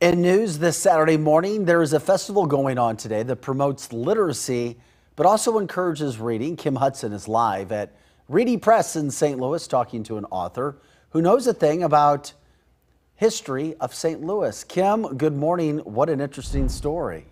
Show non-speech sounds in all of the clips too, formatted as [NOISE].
In news this Saturday morning, there is a festival going on today that promotes literacy but also encourages reading. Kim Hudson is live at Reedy Press in St. Louis talking to an author who knows a thing about history of St. Louis. Kim, good morning. What an interesting story.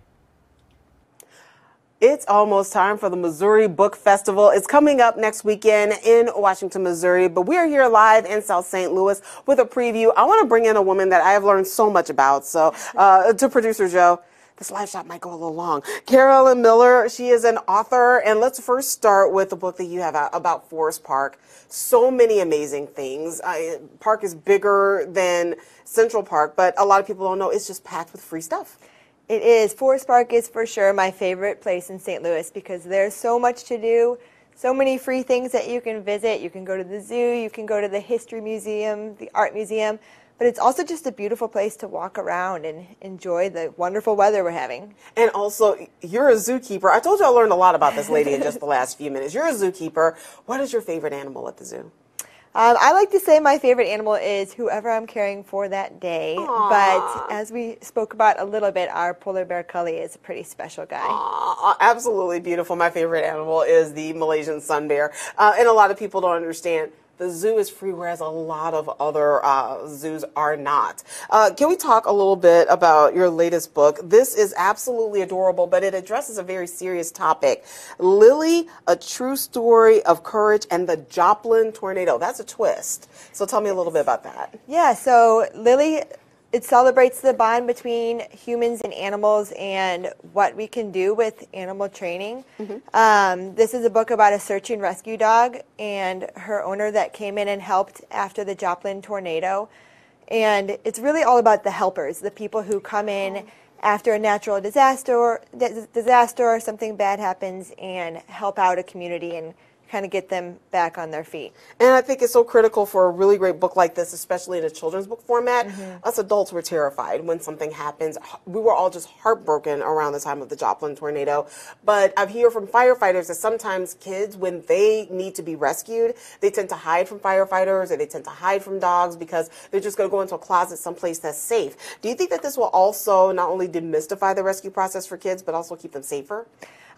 It's almost time for the Missouri Book Festival. It's coming up next weekend in Washington, Missouri, but we are here live in South St. Louis with a preview. I want to bring in a woman that I have learned so much about. So, uh, to producer Joe, this live shot might go a little long. Carolyn Mueller, she is an author, and let's first start with the book that you have out about Forest Park. So many amazing things. Uh, park is bigger than Central Park, but a lot of people don't know it's just packed with free stuff. It is. Forest Park is for sure my favorite place in St. Louis because there's so much to do, so many free things that you can visit. You can go to the zoo, you can go to the History Museum, the Art Museum, but it's also just a beautiful place to walk around and enjoy the wonderful weather we're having. And also, you're a zookeeper. I told you I learned a lot about this lady in just the [LAUGHS] last few minutes. You're a zookeeper. What is your favorite animal at the zoo? Um, I like to say my favorite animal is whoever I'm caring for that day. Aww. But as we spoke about a little bit, our polar bear Kali is a pretty special guy. Aww, absolutely beautiful. My favorite animal is the Malaysian sun bear. Uh, and a lot of people don't understand the zoo is free, whereas a lot of other uh, zoos are not. Uh, can we talk a little bit about your latest book? This is absolutely adorable, but it addresses a very serious topic. Lily, a true story of courage and the Joplin tornado. That's a twist. So tell me a little bit about that. Yeah, so Lily it celebrates the bond between humans and animals and what we can do with animal training. Mm-hmm. Um, this is a book about a search and rescue dog and her owner that came in and helped after the Joplin tornado. And it's really all about the helpers, the people who come in after a natural disaster, or, disaster or something bad happens and help out a community and kind of get them back on their feet. And I think it's so critical for a really great book like this, especially in a children's book format. Mm-hmm. Us adults were terrified when something happens. We were all just heartbroken around the time of the Joplin tornado. But I've heard from firefighters that sometimes kids, when they need to be rescued, they tend to hide from firefighters or they tend to hide from dogs because they're just going to go into a closet someplace that's safe. Do you think that this will also not only demystify the rescue process for kids, but also keep them safer?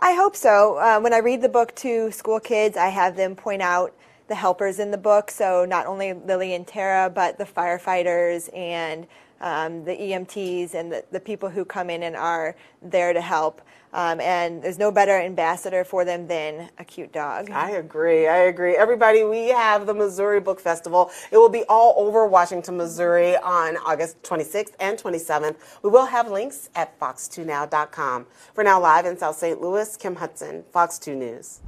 I hope so. Uh, when I read the book to school kids, I have them point out the helpers in the book. So not only Lily and Tara, but the firefighters and um, the EMTs and the, the people who come in and are there to help. Um, and there's no better ambassador for them than a cute dog. I agree. I agree. Everybody, we have the Missouri Book Festival. It will be all over Washington, Missouri on August 26th and 27th. We will have links at fox2now.com. For now, live in South St. Louis, Kim Hudson, Fox 2 News.